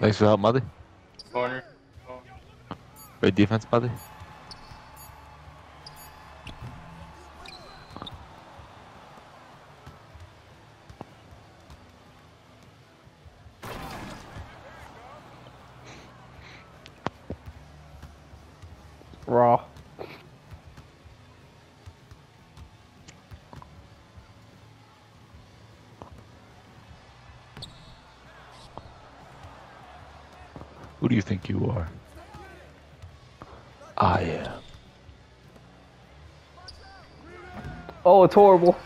Thanks for the help, Mother. Corner. Great defense, Mother. Think you are? I am. Oh, it's horrible.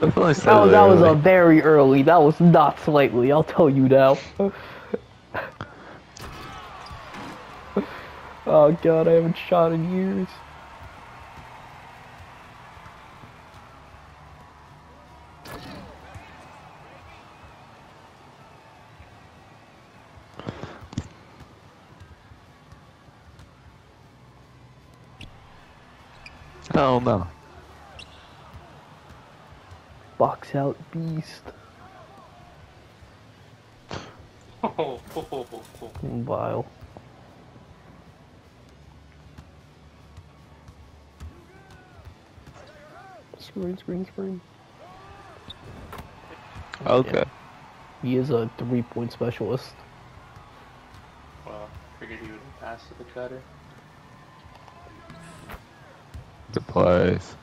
I That was, that was a very early. That was not slightly. I'll tell you now. oh god, I haven't shot in years. Hell no. Box out beast. Oh, oh, oh, oh, oh. Vile. Screen, screen, screen. Okay. He is a three-point specialist. Well, figured he would pass to the cutter. Good plays.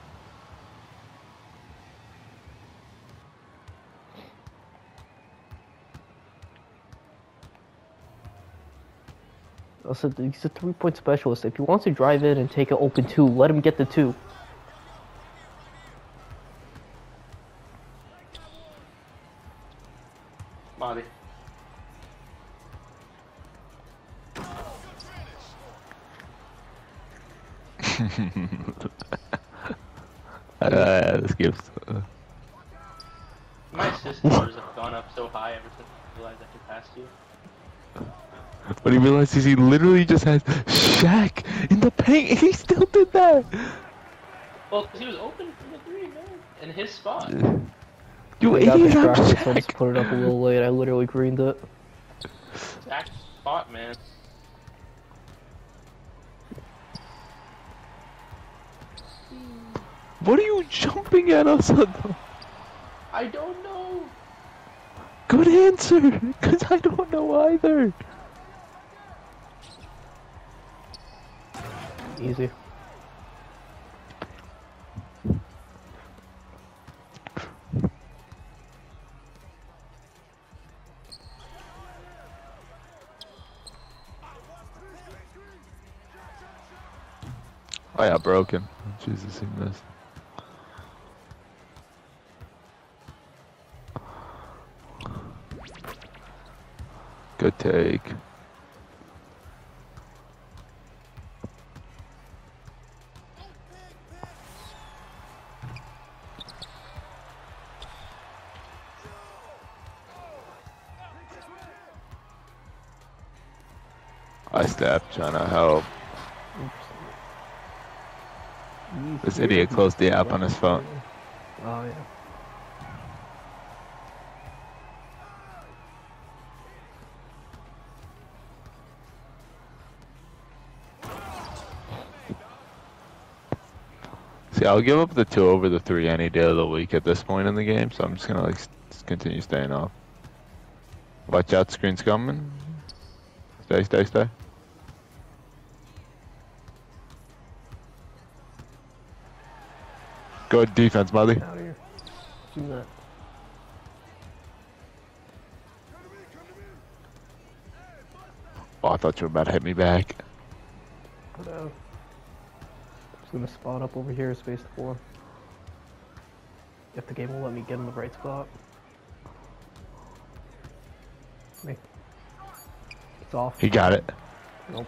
Also, he's a three-point specialist. If he wants to drive in and take an open two, let him get the two. But he realizes he literally just has Shaq in the paint, and he still did that. Well, 'cause he was open for the three, man. In his spot. You I got idiot! I'm distracted, I just Shaq. put it up a little late. I literally greened it. Zach's spot, man. What are you jumping at us on? The... I don't know. Good answer, because I don't know either. Easy. Oh yeah, broken. Jesus, he missed. Good take. Stepped trying to help. This idiot closed the app on his phone. Oh yeah. See, I'll give up the two over the three any day of the week at this point in the game, so I'm just gonna like just continue staying off. Watch out, screen's coming. Stay, stay, stay. Good defense, buddy. Out here. Do that. Oh, I thought you were about to hit me back. Out. Just gonna spot up over here, space four. If the game will let me get in the right spot. Me. It's off. He got it. Nope.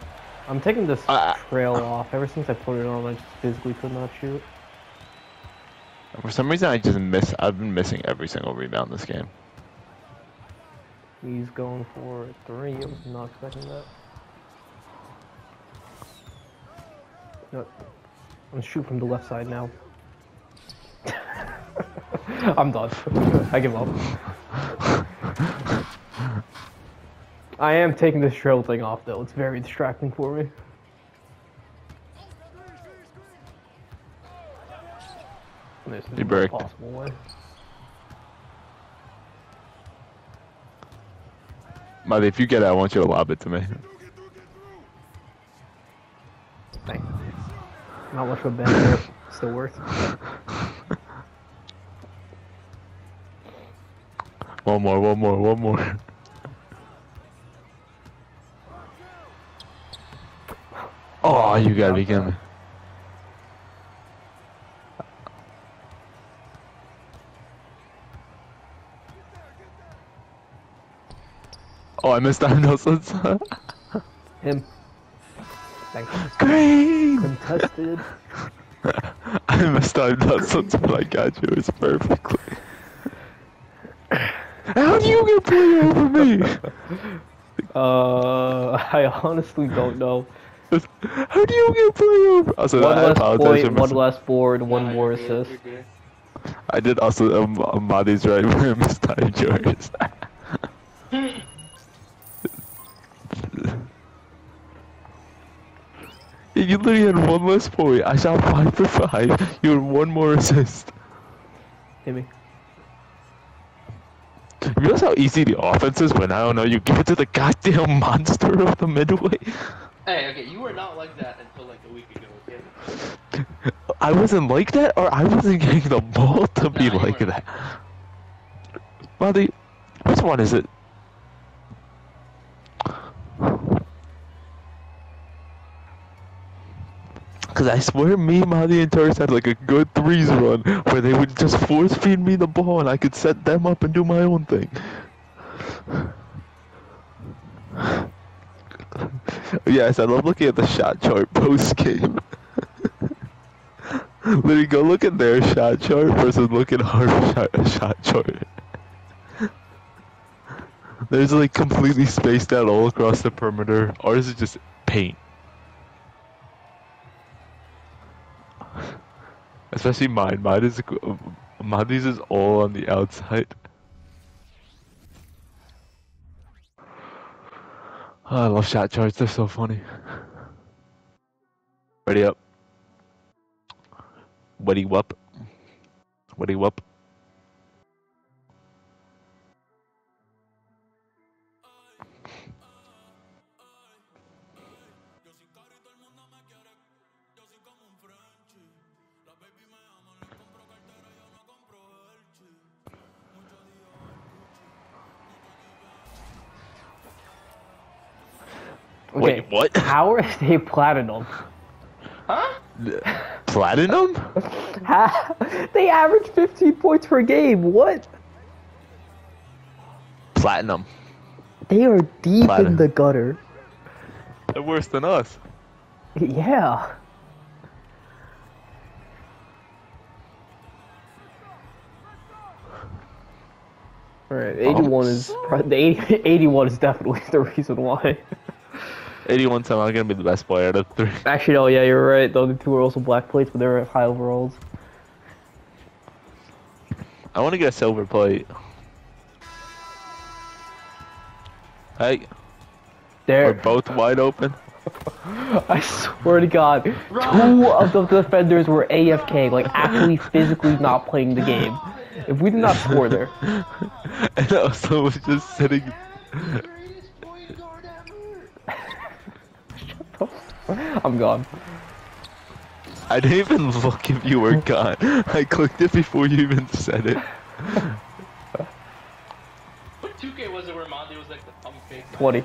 I'm taking this Uh, trail off. Ever since I put it on, I just physically could not shoot. For some reason, I just miss. I've been missing every single rebound this game. He's going for a three. I was not expecting that. No, I'm gonna shoot from the left side now. I'm done. I give up. I am taking this trail thing off though. It's very distracting for me. There's You no bricked. possible way. Mother, if you get it, I want you to lob it to me. Thanks. Not much of a benefit. Still worth. One more, one more, one more. Oh, you gotta be kidding me. Oh, I missed that Nelson's. Him. Thanks. Green! Contested. I missed out Nelson's, but I got you. It's perfectly. How do you get play over me? Uh, I honestly don't know. How do you get play over? Also, One I less point, one missing- less board, one Nah, more assist. I did also. Um, um, Mahdi's right. but I mistimed yours. You literally had one less point. I shot five for five. You had one more assist. Hit me. You realize how easy the offense is when I don't know you give it to the goddamn monster of the midway. Hey, okay, you were not like that until like a week ago, okay? I wasn't like that, or I wasn't getting the ball to be like weren't. that. Mahdi, which one is it? Cause I swear me, Mahdi, and Turks had like a good threes run where they would just force feed me the ball and I could set them up and do my own thing. yes, I love looking at the shot chart post game. Literally, go look at their shot chart versus look at our shot, shot chart. There's like completely spaced out all across the perimeter. Ours is just paint. Especially mine. Mine is Mahdi's is all on the outside. Oh, I love shot charts. They're so funny. Ready up. Weddy wup. Weddy wup. How are they platinum? Huh? Platinum? How? They average 15 points per game. What? Platinum. They are deep Platinum. in the gutter. They're worse than us. Yeah. Alright, 81 is the 80, 81 is definitely the reason why. 81 somehow gonna be the best player out of three. Actually, no, yeah, you're right. The other two are also black plates, but they're high overalls. I want to get a silver plate. Hey, we're both wide open. I swear to God, two of the defenders were AFK, like actually physically not playing the game. If we did not score there, and also was just sitting. Greatest point guard ever! I'm gone. I didn't even look if you were gone. I clicked it before you even said it. What 2K was it where Monty was like the pump fake? 20.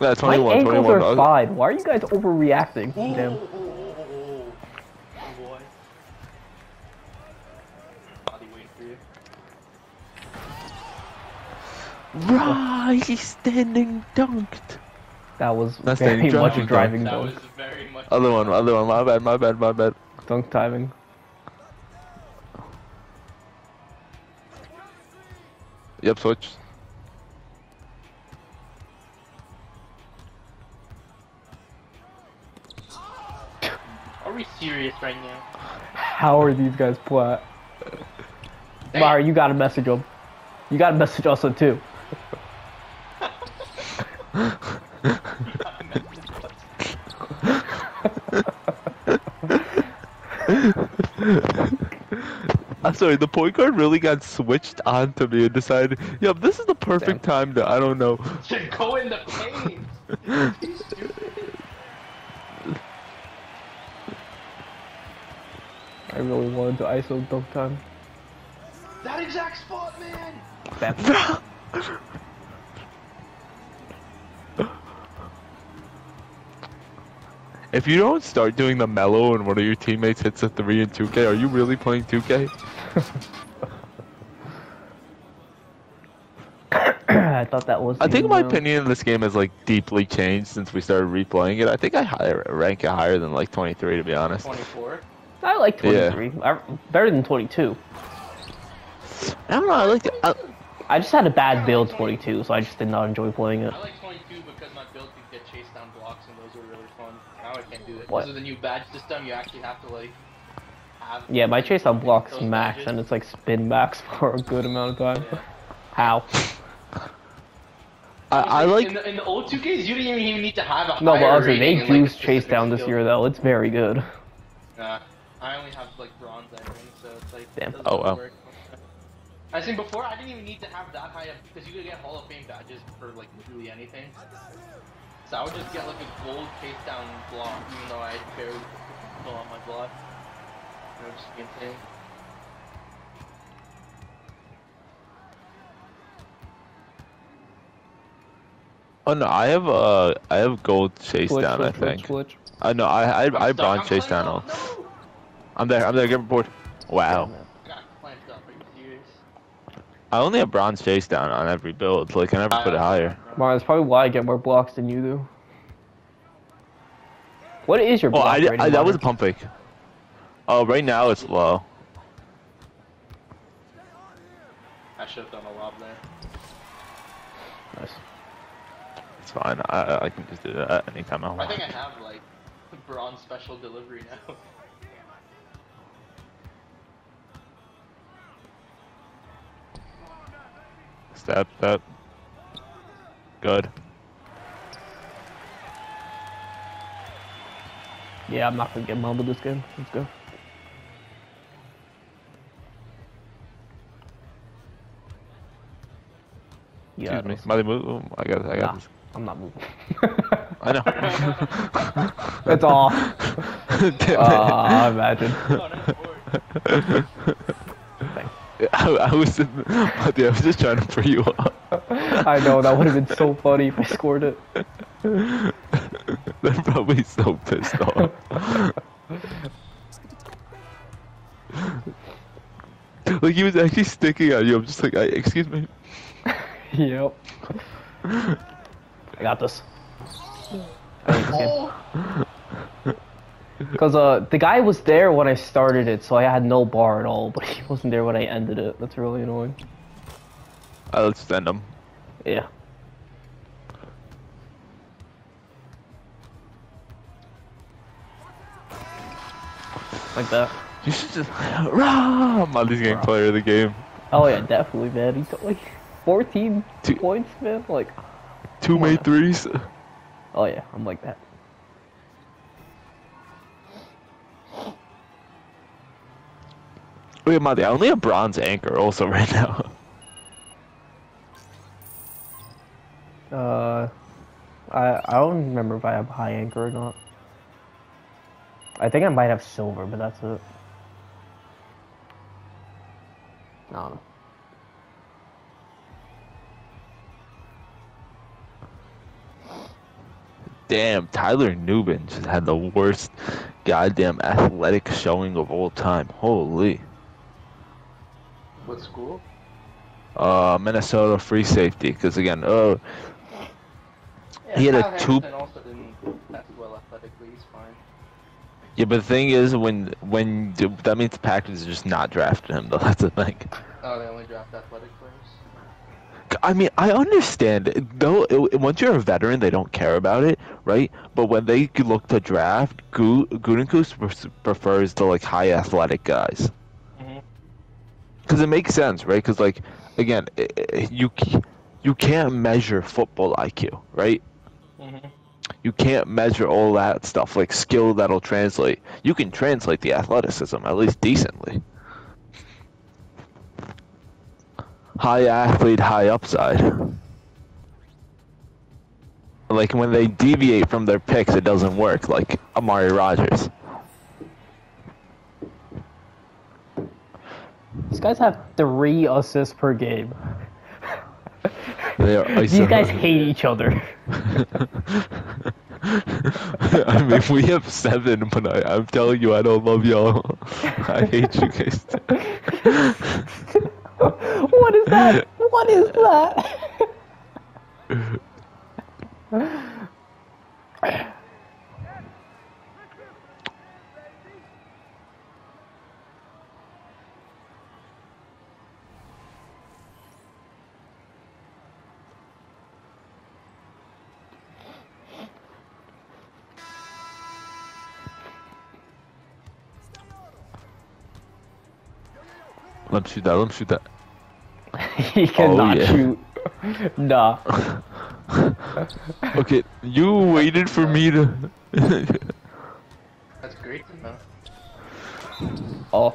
Yeah, 21, My 21, ankles 21. are fine. Why are you guys overreacting? Ooh, Damn. ooh, ooh, ooh, ooh, ooh. Oh boy. Monty waiting for you. Right, he's standing dunked. That was That's very the much a driving driving That dunk. was very much. Other one, other one. My bad, my bad, my bad. Dunk timing. Yep, switch. Are we serious right now? How are these guys plat? Damn. Mario, you gotta message them. You gotta message us too. I'm sorry, the point guard really got switched on to me and decided, yeah, this is the perfect time to, I don't know. to go in the paint. I really wanted to ISO dunk time. that exact spot, man. That If you don't start doing the mellow and one of your teammates hits a three in 2K, are you really playing 2K? I thought that was. I think my opinion of this game has like deeply changed since we started replaying it. I think I higher, rank it higher than like 23 to be honest. 24. I like Yeah. 23. I, better than 22. I don't know. I like. I, I just had a bad build 22, so I just did not enjoy playing it. I like 22 because my build could get chased down blocks and those are really fun. Now I can't do that. What? Because of the new badge system, you actually have to like have. Yeah, my chase on blocks max, badges. and it's like spin max for a good amount of time. Yeah. How? I, I like. in the, in the old 2Ks. You didn't even need to have a No, but higher honestly, they and, like, a chase specific down this skill. year though. It's very good. Nah, I only have like bronze, I think, so it's like. Damn. doesn't Oh, really wow. work. I think before I didn't even need to have that high up because you could get Hall of Fame badges for like literally anything. So I would just get like a gold chase down block, even though I barely fill out my block. It would just be insane. Oh no, I have uh, I have gold chase Twitch, down. I Twitch, Twitch, think. Twitch. I know. I I, I'm I bronze chase down. up, No! I'm there. I'm there. Get board. Wow. I got clamped up. Are you serious? I only have bronze chase down on every build. Like I never put it higher. Well, that's probably why I get more blocks than you do. What is your Oh, block I, rating, I that was a pump fake. Oh, right now it's low. I should have done a lob there. Nice. It's fine. I I- I can just do that anytime I want. I think I have like bronze special delivery now. Step, step. Good. Yeah, I'm not gonna get mumbled this game. Let's go. Yeah, Excuse me. that's- Molly, move. I got. I got Nah. I'm not moving. I know. It's off. Damn Ah, imagine. Oh, nice board. it. I, I was. In, Molly, I was just trying to free you up. I know that would have been so funny if I scored it. They're probably so pissed off. like he was actually sticking at you. I'm just like, I, excuse me. Yep. I got this. Oh. Because uh, the guy was there when I started it, so I had no bar at all, but he wasn't there when I ended it. That's really annoying. Uh, let's send him. Yeah. Like that. You should just rah. Rah. player of the game. Oh yeah, definitely, man. He's got like 14 Two- points, man. Like, Two made threes. oh yeah, I'm like that. Wait, Molly, I only have bronze anchor also right now. Uh, I I don't remember if I have high anchor or not. I think I might have silver, but that's it. No. Damn, Tyler Nubin just had the worst goddamn athletic showing of all time. Holy. What school? Uh, Minnesota free safety. Because again, oh, Yeah, He had a two- also didn't well athletically. He's fine. yeah. But the thing is, when when that means the Packers are just not drafting him though. That's the thing. Oh, they only draft athletic players. I mean, I understand though. It, once you're a veteran, they don't care about it, right? But when they look to draft, Gu- prefers the like high athletic guys. Because it makes sense, right? Because like, again, i- i- you you can't measure football IQ, right? Mhm. You can't measure all that stuff like skill that'll translate. You can translate the athleticism at least decently. High athlete, high upside. Like when they deviate from their picks, it doesn't work. Like Amari Rodgers. These guys have three assists per game. They are These guys hate each other. I mean, we have seven, but I, I'm telling you, I don't love y'all. I hate you guys. what is that? What is that? Let him shoot that. Let him shoot that. he cannot oh, yeah. shoot. Nah. Okay, you waited for me to. That's great to know. Oh.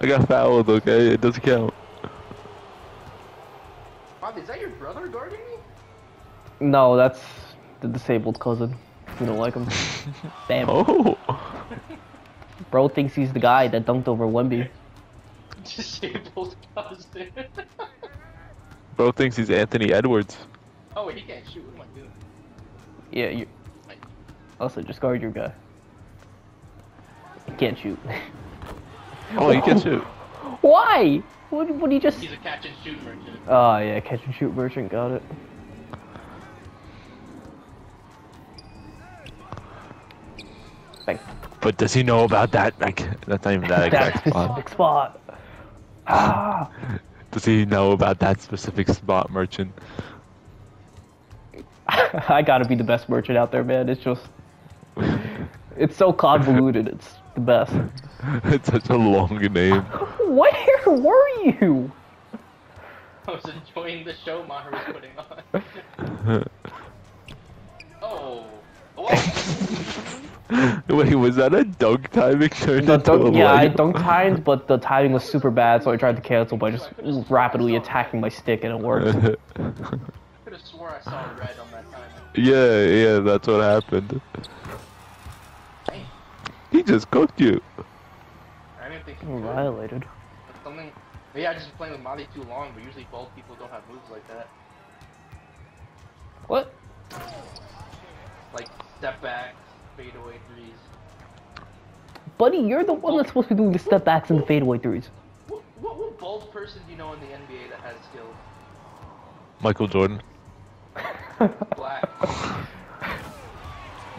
I got fouled. Okay, it doesn't count. Bob, is that your brother guarding me? No, that's the disabled cousin. We don't like him. Damn. Oh, Bro thinks he's the guy that dunked over Wemby. Disabled cousin. bro thinks he's Anthony Edwards. oh wait, he can't shoot. What am I doing? Yeah, you. Also, just guard your guy. He can't shoot. Oh, he can shoot. Why? What? What? He just? He's a catch and shoot merchant. Oh yeah, catch and shoot merchant. Got it. But does he know about that? Like, that's not even that that exact spot. specific spot. Ah. Does he know about that specific spot, merchant? I gotta be the best merchant out there, man. It's just, it's so convoluted. It's the best. it's such a long name. Where were you? I was enjoying the show Maher was putting on. oh. Whoa. Wait, was that a dunk timing turned The into dunk, yeah, I leg? dunked timed, but the timing was super bad, so I tried to cancel by just rapidly attacking my stick, and it worked. could have swore I saw red on that time. yeah, yeah, that's what happened. Dang. He just cooked you. I didn't think he could. Violated. That's something. Maybe I just been playing with Molly too long, but usually bald people don't have moves like that. What? Like step back, fade away threes. Buddy, you're the one that's supposed to be doing the step backs and the fadeaway threes. What, what, what bald person do you know in the NBA that has skills? Michael Jordan. Black.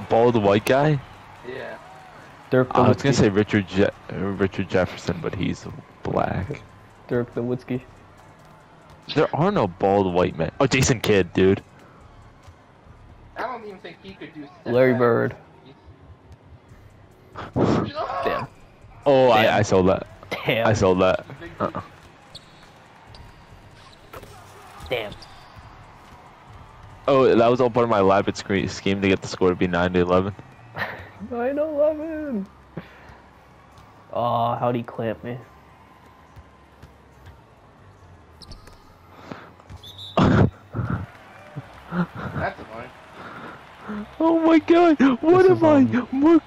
Bald white guy? yeah. Dirk I was gonna say Richard Je- uh, Richard Jefferson, but he's black. Dirk Nowitzki. There are no bald white men. Oh, Jason Kidd, dude. I don't even think he could do step Larry back. Bird. Damn. Oh, Damn. I, I sold that. Damn. I sold that. Uh-uh. Damn. Oh, that was all part of my elaborate scre- scheme to get the score to be 9 to 11. 9 11. Oh, how'd he clamp me? That's annoying. Oh my god, what This am is, I? um, Mark.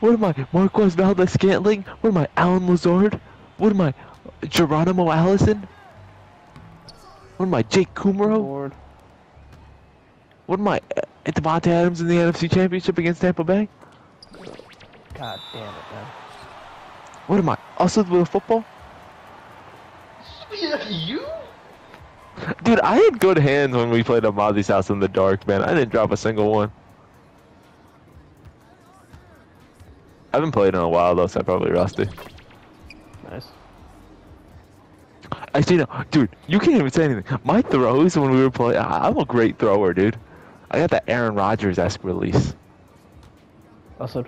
What am I? Marquez Valdes Scantling? What am I? Allen Lazard? What am I? Geronimo Allison? What am I? Jake Kumerow? Lord. What am I? Uh, Davante Adams in the NFC Championship against Tampa Bay? God damn it, man. What am I? Ustled with a football? You? Dude, I had good hands when we played at Mozzie's house in the dark, man. I didn't drop a single one. I haven't played in a while though, so I'm probably rusty. Nice. Actually, no, dude, you can't even say anything. My throws when we were playing, I'm a great thrower, dude. I got that Aaron Rodgers esque release. Also,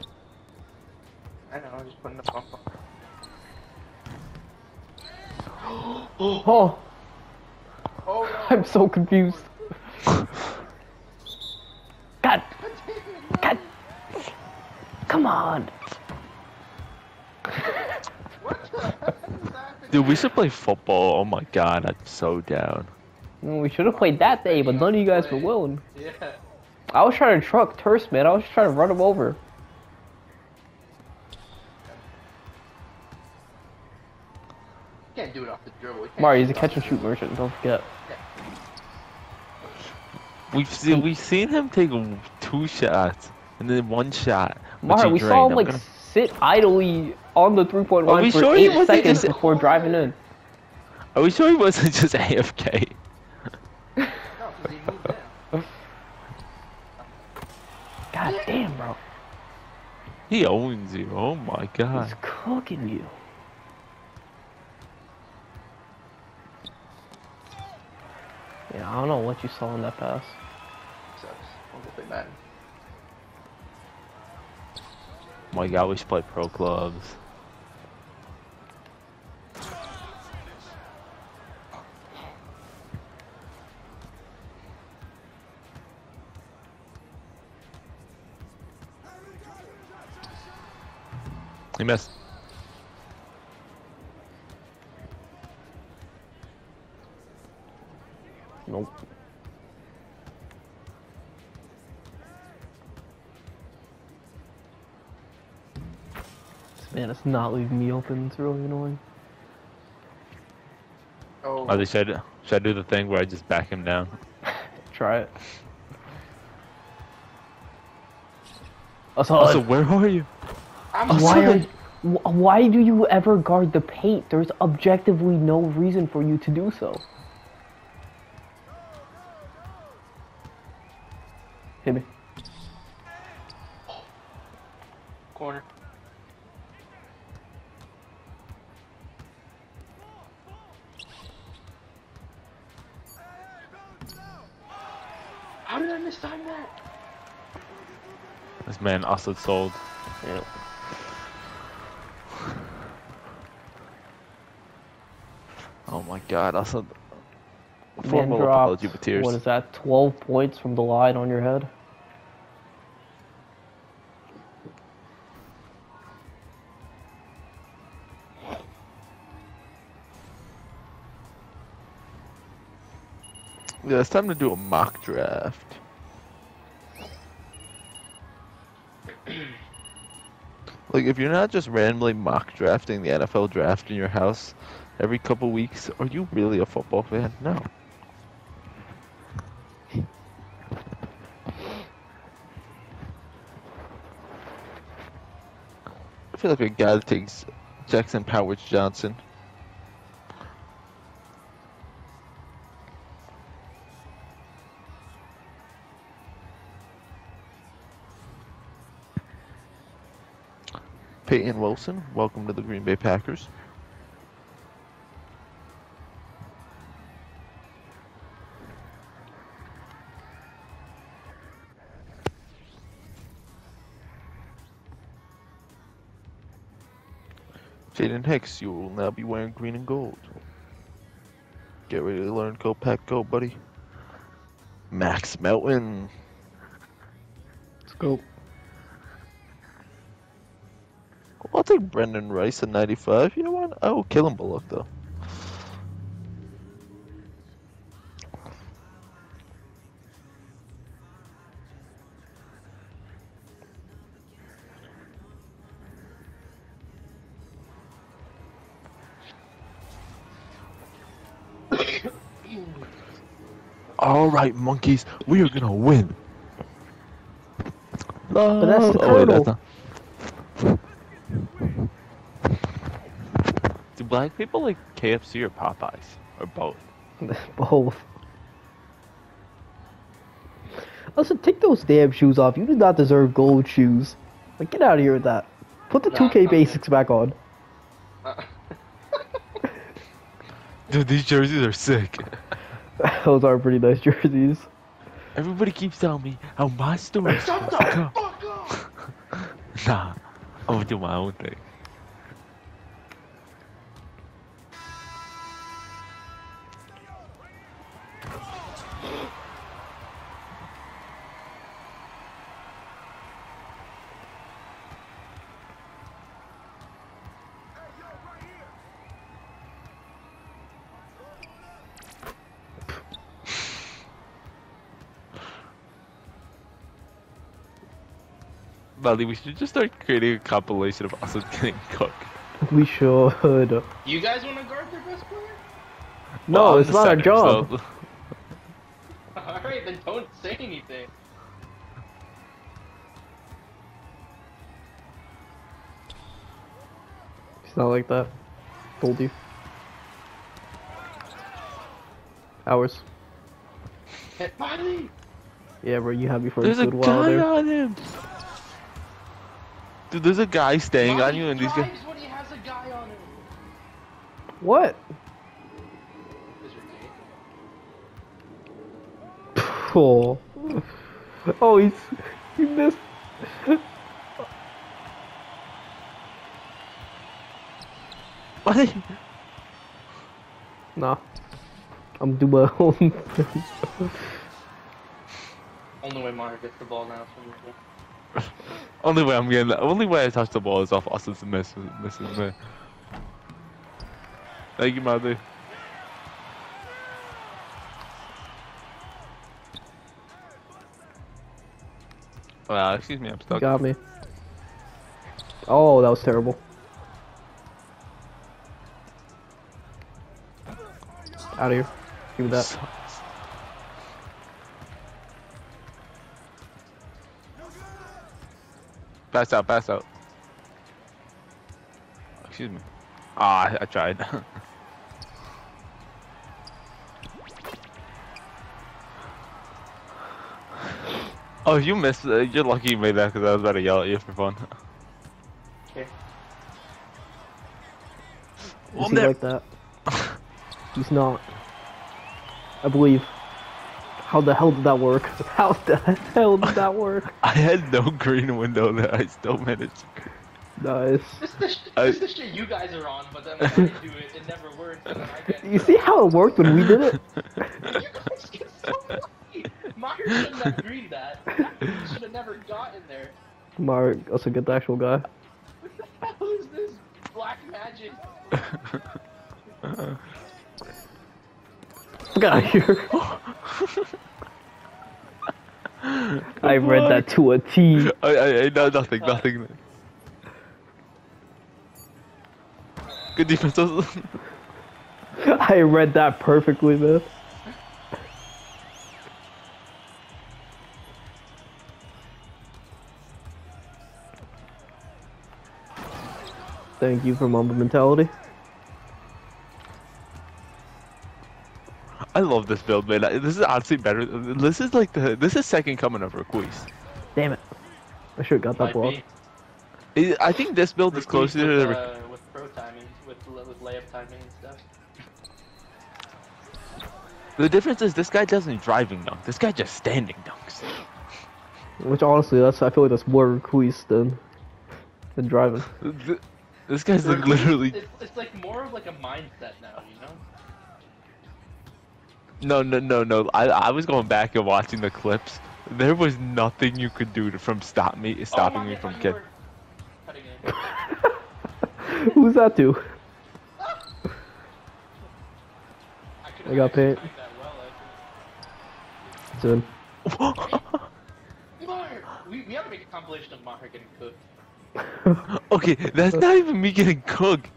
I know, I'm just putting the pump on. oh, oh I'm so confused. God. God. Come on. Dude, we should play football. Oh my god, I'm so down. We should have played that day, but none of you guys were willing. Yeah. I was trying to truck Terse, man. I was just trying to run him over. Can't do it off the dribble. Mario, do he's a catch and shoot merchant. Don't forget. We've seen we've seen him take two shots and then one shot. Mario, he we saw him I'm like gonna- sit idly on the three point line for sure eight wasn't seconds just- before driving in. Are we sure he wasn't just AFK? No, 'cause he moved in. God damn, bro. He owns you. Oh my god. He's cooking you. Yeah, I don't know what you saw in that pass. Sucks. I'll go play Madden. Oh my god, we should play pro clubs. He missed. Nope. Man it's not leaving me open. It's really annoying. Oh, Oh, they should should I do the thing where I just back him down? Try it. Also, Also, where are you? I'm why are, why do you ever guard the paint? There's objectively no reason for you to do so. Also sold. Yeah. Oh my god, also Man formal dropped, apology with tears. what is that, 12 points from the line on your head? Yeah, it's time to do a mock draft. Like, if you're not just randomly mock drafting the NFL draft in your house every couple weeks, are you really a football fan? No. I feel like a guy that takes Jackson Powers Johnson. Peyton Wilson, welcome to the Green Bay Packers. Jaden Hicks, you will now be wearing green and gold. Get ready to learn Go Pack Go, buddy. Max Melton. Let's go. I'll take Brenden Rice at 95. You know what? I will kill him Bullock, though. All right, monkeys, we are gonna win. But that's the Oh, wait, that's not- black people like KFC or Popeyes or both? Both. Also, take those damn shoes off. You do not deserve gold shoes. Like, get out of here with that. Put the Nah, 2K I'm basics back on. Uh, Dude, these jerseys are sick. Those are pretty nice jerseys. Everybody keeps telling me how my store is Shut the supposed to go. fuck up! Nah, I'm gonna do my own thing. Buddy, we should just start creating a compilation of us getting cooked. We should. You guys want to guard their best player? No, Well, it's the not our job. so- Alright, then don't say anything. It's not like that. Told you. Hours. Hit Miley! Yeah, bro, you had me for There's a a good while guy there. on him. Dude, there's a guy staying on you, and these guys. drives when he has a guy on him. What? Is? Oh. Oh, he's he missed. What? Nah. I'm doing my own. Only way Mario gets the ball now is from the Only way I'm getting. The only way I touch the ball is off Austin's miss. Misses me. Thank you, mother. Wow, excuse me, I'm You stuck. got me. Oh, that was terrible. Out of here. Give me that. Pass out, pass out. Excuse me. Ah, I, I tried. oh, you missed. Uh, you're lucky you made that because I was about to yell at you for fun. Okay. Is he like that? He's not. I believe. How the hell did that work? How the hell did that work? I had no green window there. I still managed. Nice. This is the, sh- I- the shit you guys are on, but then when I do it, it never works. And then I get You see how it worked when we did it? You guys get so lucky. Mario shouldn't have greened that. That should have never gotten there. Mark, also get the actual guy. What the hell is this black magic? Out of here. I read that to a T. I, I, I no, nothing, nothing. Good defense. I read that perfectly, man. Thank you for Mamba mentality. I love this build, man. This is honestly better. This is like the this is second coming of Requise. Damn it. I should have got that Might block. I I think this build is closer to the. Re- uh, with pro timing, with with layup timing and stuff. The difference is this guy doesn't driving dunk. This guy just standing dunks. Which honestly, that's I feel like that's more request than than driving. This guy's like literally. It's, it's like more of like a mindset now, you know. No, no, no, no. I I was going back and watching the clips. There was nothing you could do to from stop me oh, stopping oh, me Mike, from thought kid. you were Cutting in. Who's that to? I, I got actually paint. timed that well, I Soon. we, we have to make a compilation of Maher getting cooked. okay, that's not even me getting cooked.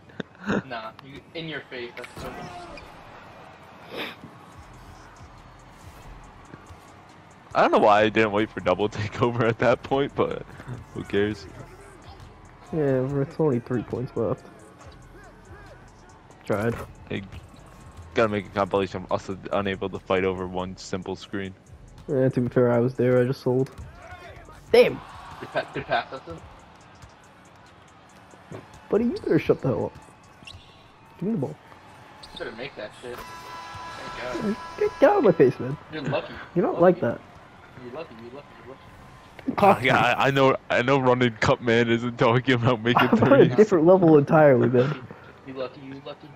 Nah, you, in your face. That's so I don't know why I didn't wait for double takeover at that point, but who cares? Yeah, it's only three points left. Tried. Hey, gotta make a compilation of us unable to fight over one simple screen. Yeah, to be fair, I was there. I just sold. Damn, Good, pa- good pass, Dustin. buddy, you better shut the hell up. Give me the ball. You better make that shit. Thank God. Get, get out of my face, man. You're lucky. You don't Lucky. like that. You're lucky. You're lucky. You're lucky. Oh, uh, yeah, I, I know. I know. Running cup man isn't talking about making I'm on a different level entirely, man. You lucky. You lucky.